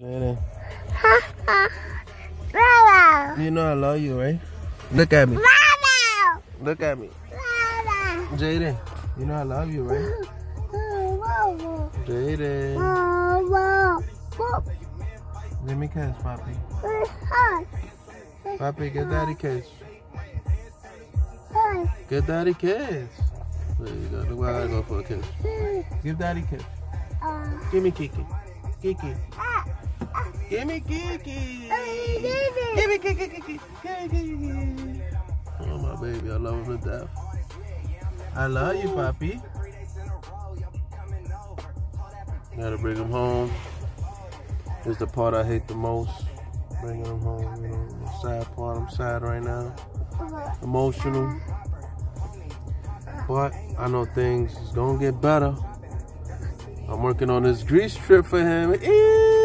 Jaden, you know I love you, right? Look at me. Baba. Look at me. Baba. Jaden, you know I love you, right? Baba. Jaden. Baba. Let me kiss, Poppy. Poppy, get daddy kiss. Get daddy kiss. There you go. Look where I go for a kiss. Give daddy kiss. Give me Kiki. Kiki. Give me Kiki. Give me Gimme Kiki. Kiki. Kiki. Oh, my baby. I love him to death. I love you, Poppy. Gotta bring him home. This is the part I hate the most. Bringing him home, you know, the sad part. I'm sad right now. Emotional. But I know things is gonna get better. I'm working on this grease trip for him. Eee!